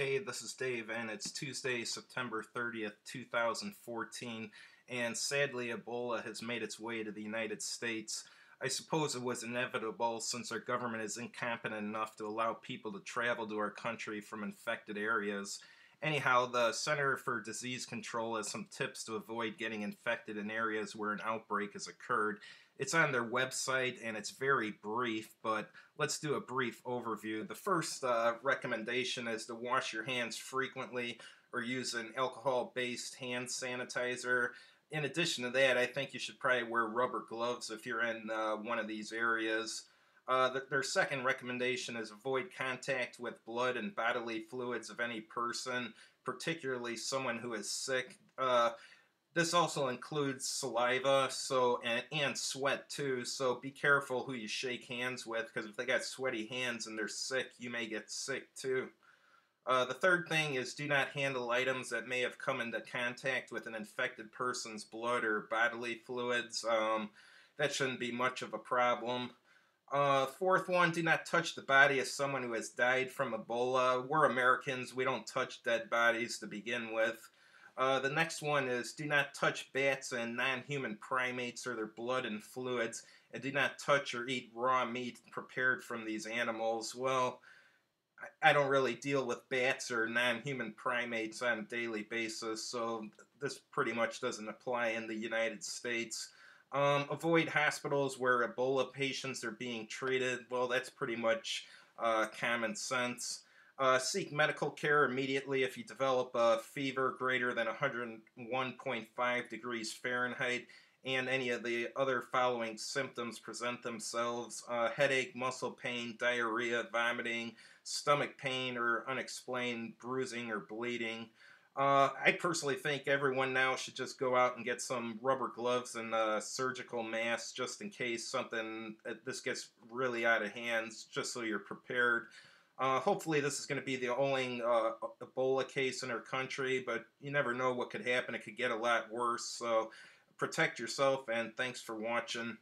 Hey, this is Dave, and it's Tuesday, September 30th, 2014, and sadly, Ebola has made its way to the United States. I suppose it was inevitable since our government is incompetent enough to allow people to travel to our country from infected areas. Anyhow, the Center for Disease Control has some tips to avoid getting infected in areas where an outbreak has occurred. It's on their website and it's very brief, but let's do a brief overview. The first uh, recommendation is to wash your hands frequently or use an alcohol based hand sanitizer. In addition to that, I think you should probably wear rubber gloves if you're in uh, one of these areas. Uh, the, their second recommendation is avoid contact with blood and bodily fluids of any person, particularly someone who is sick. Uh, this also includes saliva, so and, and sweat too. So be careful who you shake hands with, because if they got sweaty hands and they're sick, you may get sick too. Uh, the third thing is do not handle items that may have come into contact with an infected person's blood or bodily fluids. Um, that shouldn't be much of a problem. Uh, fourth one, do not touch the body of someone who has died from Ebola. We're Americans, we don't touch dead bodies to begin with. Uh, the next one is do not touch bats and non human primates or their blood and fluids, and do not touch or eat raw meat prepared from these animals. Well, I, don't really deal with bats or non human primates on a daily basis, so this pretty much doesn't apply in the United States. Um, avoid hospitals where Ebola patients are being treated. Well, that's pretty much uh, common sense. Uh, seek medical care immediately if you develop a fever greater than 101.5 degrees Fahrenheit and any of the other following symptoms present themselves uh, headache, muscle pain, diarrhea, vomiting, stomach pain, or unexplained bruising or bleeding. Uh, I personally think everyone now should just go out and get some rubber gloves and a surgical mask just in case something uh, this gets really out of hands, just so you're prepared. Uh, hopefully, this is going to be the only uh, Ebola case in our country, but you never know what could happen. It could get a lot worse. So protect yourself, and thanks for watching.